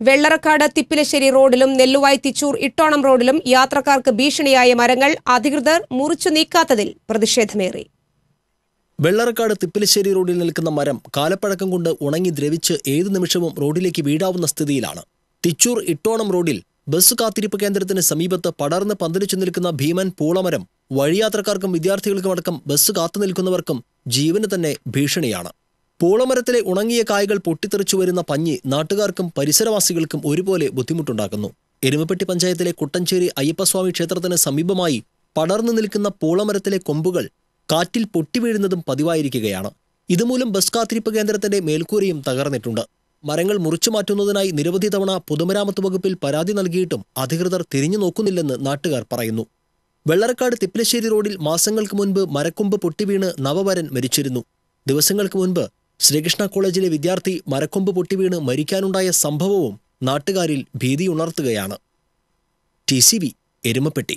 വെള്ളറക്കാട് തിപ്പിലശ്ശേരി റോഡിലും നെല്ലുവായി തിച്ചൂർ ഇട്ടോണം റോഡിലും യാത്രക്കാർക്ക് ഭീഷണിയായ മരങ്ങൾ അധികൃതർ മുറിച്ചു നീക്കാത്തതിൽ പ്രതിഷേധമേറി. വെള്ളറക്കാട് തിപ്പിലശ്ശേരി റോഡിൽ നിൽക്കുന്ന മരം കാലപ്പഴക്കം കൊണ്ട് ഉണങ്ങി ദ്രവിച്ച് ഏതു നിമിഷവും റോഡിലേക്ക് വീടാവുന്ന സ്ഥിതിയിലാണ്. തിച്ചൂർ ഇട്ടോണം റോഡിൽ ബസ് കാത്തിരിപ്പ് കേന്ദ്രത്തിന് സമീപത്ത് പടർന്ന് പന്തലിച്ചു നിൽക്കുന്ന ഭീമൻ പൂളമരം വഴിയാത്രക്കാർക്കും വിദ്യാർത്ഥികൾക്കുമടക്കം ബസ് കാത്തു നിൽക്കുന്നവർക്കും ജീവന് തന്നെ ഭീഷണിയാണ്. പൂളമരത്തിലെ ഉണങ്ങിയ കായകൾ പൊട്ടിത്തെറിച്ചു വരുന്ന പഞ്ഞി നാട്ടുകാർക്കും പരിസരവാസികൾക്കും ഒരുപോലെ ബുദ്ധിമുട്ടുണ്ടാക്കുന്നു. എരുമപ്പെട്ടി പഞ്ചായത്തിലെ കുട്ടഞ്ചേരി അയ്യപ്പസ്വാമി ക്ഷേത്രത്തിന് സമീപമായി പടർന്നു നിൽക്കുന്ന പൂളമരത്തിലെ കൊമ്പുകൾ കാറ്റിൽ പൊട്ടിവീഴുന്നതും പതിവായിരിക്കുകയാണ്. ഇതുമൂലം ബസ് കാത്തിരിപ്പ് കേന്ദ്രത്തിന്റെ മേൽക്കൂരയും തകർന്നിട്ടുണ്ട്. മരങ്ങൾ മുറിച്ചു മാറ്റുന്നതിനായി നിരവധി തവണ പൊതുമരാമത്ത് വകുപ്പിൽ പരാതി നൽകിയിട്ടും അധികൃതർ തിരിഞ്ഞു നോക്കുന്നില്ലെന്ന് നാട്ടുകാർ പറയുന്നു. വെള്ളറക്കാട് തിപ്ലശ്ശേരി റോഡിൽ മാസങ്ങൾക്ക് മുൻപ് മരക്കൊമ്പ് പൊട്ടിവീണ് നവവരൻ മരിച്ചിരുന്നു. ദിവസങ്ങൾക്ക് മുൻപ് ശ്രീകൃഷ്ണ കോളേജിലെ വിദ്യാർത്ഥി മരക്കൊമ്പ് പൊട്ടിവീണ് മരിക്കാനുണ്ടായ സംഭവവും നാട്ടുകാരിൽ ഭീതിയുണർത്തുകയാണ് ടി സി വി എരുമപ്പെട്ടി.